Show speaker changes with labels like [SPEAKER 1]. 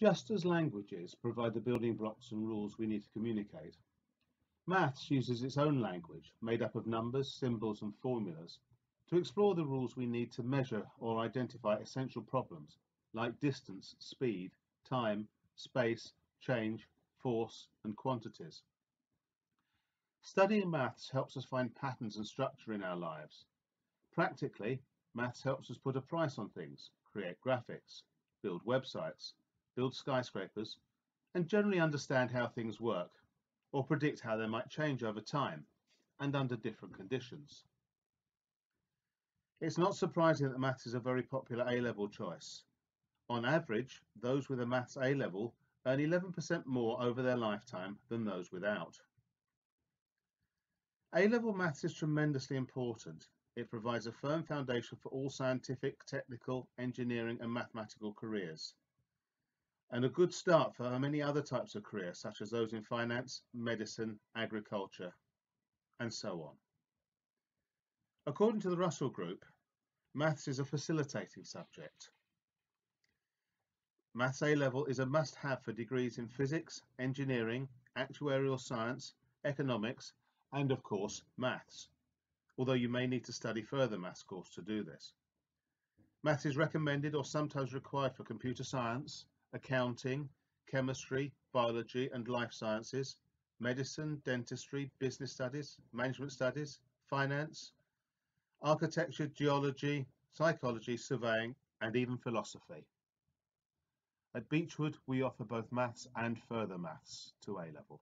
[SPEAKER 1] Just as languages provide the building blocks and rules we need to communicate, maths uses its own language, made up of numbers, symbols and formulas, to explore the rules we need to measure or identify essential problems like distance, speed, time, space, change, force and quantities. Studying maths helps us find patterns and structure in our lives. Practically, maths helps us put a price on things, create graphics, build websites, build skyscrapers, and generally understand how things work, or predict how they might change over time and under different conditions. It's not surprising that maths is a very popular A-level choice. On average, those with a maths A-level earn 11% more over their lifetime than those without. A-level maths is tremendously important. It provides a firm foundation for all scientific, technical, engineering and mathematical careers and a good start for uh, many other types of careers, such as those in finance, medicine, agriculture, and so on. According to the Russell Group, maths is a facilitating subject. Maths A-level is a must-have for degrees in physics, engineering, actuarial science, economics, and of course, maths, although you may need to study further maths course to do this. Maths is recommended or sometimes required for computer science, accounting, chemistry, biology and life sciences, medicine, dentistry, business studies, management studies, finance, architecture, geology, psychology, surveying and even philosophy. At Beechwood we offer both maths and further maths to A-level.